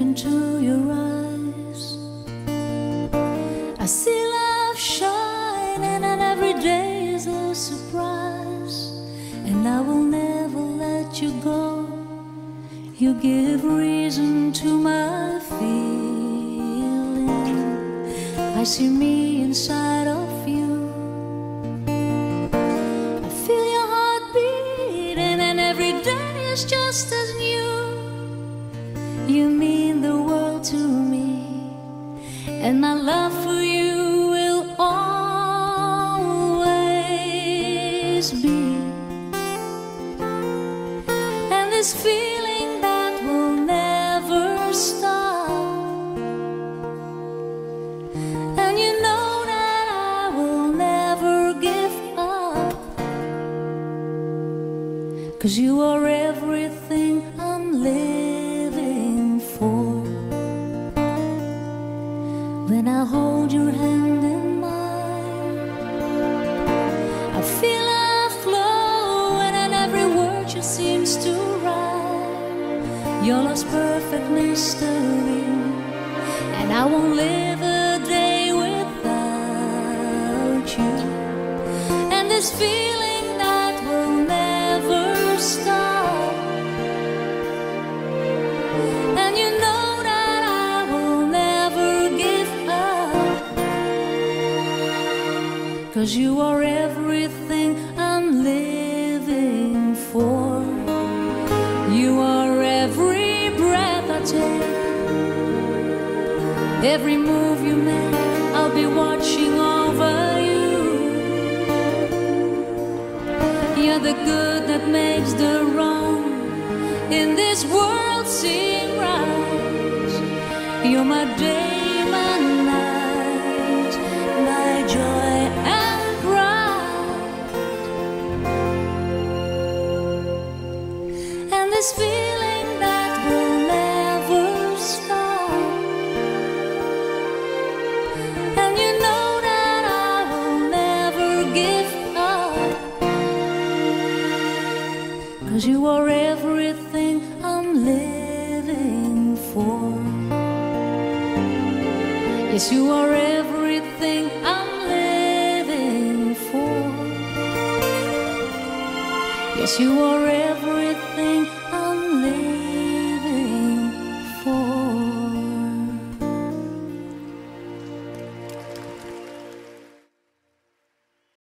into your eyes, I see love shining, and every day is a surprise. And I will never let you go. You give reason to my feeling. I see me inside of you. I feel your heart beating, and every day is just as new. You mean to me, and my love for you will always be. And this feeling that will never stop. And you know that I will never give up. Cause you are everything I'm living seems to rhyme. Your love's perfect mystery, and I won't live a day without you. And this feeling that will never stop. And you know that I will never give up. Cause you are everything I'm living Every move you make, I'll be watching over you. You're the good that makes the wrong in this world seem right. You're my day, my night, my joy and pride. And this feeling Cause you are everything I'm living for. Yes, you are everything I'm living for. Yes, you are everything I'm living for.